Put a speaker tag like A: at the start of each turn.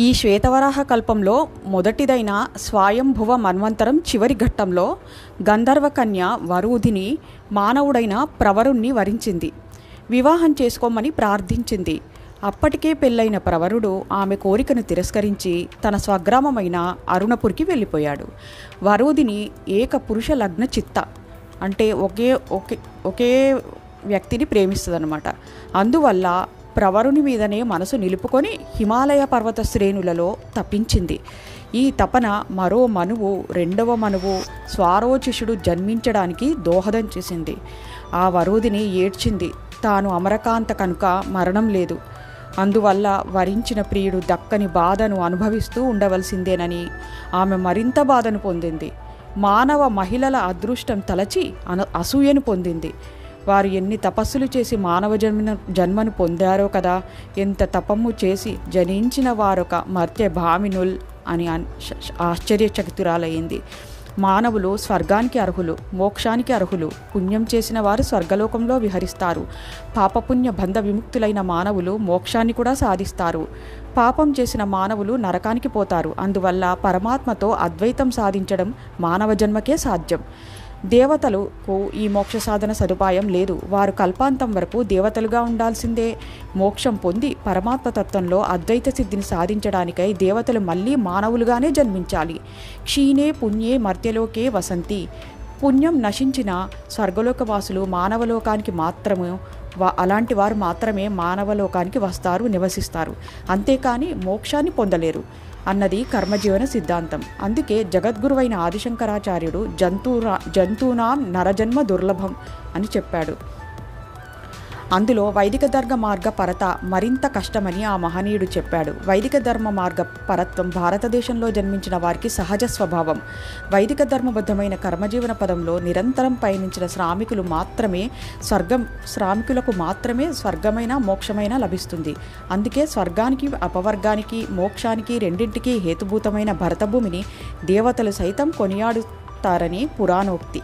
A: ఈ శ్వేతవరాహ కల్పంలో మొదటిదైన స్వయంభువ మన్వంతరం చివరి ఘట్టంలో గంధర్వకన్య వరూధిని మానవుడైన ప్రవరుణ్ణి వరించింది. వివాహం చేసుకోమని ప్రార్థించింది. అప్పటికే పెళ్ళైన ప్రవరుడు ఆమె కోరికను తిరస్కరించి తన స్వగ్రామమైన అరుణపురికి వెళ్ళిపోయాడు. వరూధిని ఏక పురుష లగ్న చిత్త అంటే ఒకే ఒకే ఒకే వ్యక్తిని ప్రేమిస్తుందన్నమాట. అందువల్ల ప్రవరుని మీదనే మనసు నిలుపుకొని హిమాలయ పర్వత శ్రేణులలో తప్పించింది ఈ తపన మరో మనువు రెండవ మనువు స్వారోచిషుడు జన్మించడానికి దోహదం చేసింది. ఆ వరుదిని ఏడ్చింది. తాను అమరకాంత కనుక మరణం లేదు. అందువల్ల వరించిన ప్రియుడు దక్కని బాధను అనుభవిస్తూ ఉండవలసిందేనని ఆమె మరింత బాధను పొందింది. మానవ మహిళల అదృష్టం తలచి అను అసూయను పొందింది. వారు ఎన్ని తపస్సులు చేసి మానవ జన్మ జన్మను పొందారో కదా ఎంత తపము చేసి జనించిన వారొక మర్త్య భామినుల్ అని ఆశ్చర్యచకితురాలయ్యింది మానవులు స్వర్గానికి అర్హులు మోక్షానికి అర్హులు పుణ్యం చేసిన వారు స్వర్గలోకంలో విహరిస్తారు. పాపపుణ్య బంధ విముక్తులైన మానవులు మోక్షాన్ని కూడా సాధిస్తారు. పాపం చేసిన మానవులు నరకానికి పోతారు. అందువల్ల పరమాత్మతో అద్వైతం సాధించడం మానవ జన్మకే సాధ్యం. దేవతలకు ఈ మోక్ష సాధన సదుపాయం లేదు. వారు కల్పాంతం వరకు దేవతలుగా ఉండాల్సిందే. మోక్షం పొంది పరమాత్మ తత్వంలో అద్వైత సిద్ధిని సాధించడానికై దేవతలు మళ్ళీ మానవులుగానే జన్మించాలి. క్షీణే పుణ్యే మర్త్యలోకే వసంతి. పుణ్యం నశించిన స్వర్గలోకవాసులు మానవలోకానికి మాత్రమే వా- అలాంటి వారు మాత్రమే మానవలోకానికి వస్తారు నివసిస్తారు. అంతేకాని మోక్షాన్ని పొందలేరు అన్నది కర్మజీవన సిద్ధాంతం. అందుకే జగద్గురువైన ఆదిశంకరాచార్యుడు జంతువురా జంతువునాం నరజన్మ దుర్లభం అని చెప్పాడు. అందులో వైదిక ధర్మ మార్గ పరత మరింత కష్టమని ఆ మహనీయుడు చెప్పాడు. వైదిక ధర్మ మార్గ పరత్వం భారతదేశంలో జన్మించిన వారికి సహజ స్వభావం. వైదిక ధర్మబద్ధమైన కర్మజీవన పదంలో నిరంతరం పయనించిన శ్రామికులు మాత్రమే స్వర్గం శ్రామికులకు మాత్రమే స్వర్గమైన మోక్షమైన లభిస్తుంది. అందుకే స్వర్గానికి అపవర్గానికి మోక్షానికి రెండింటికి హేతుభూతమైన భరతభూమిని దేవతలు సైతం కొనియాడుతారని పురాణోక్తి.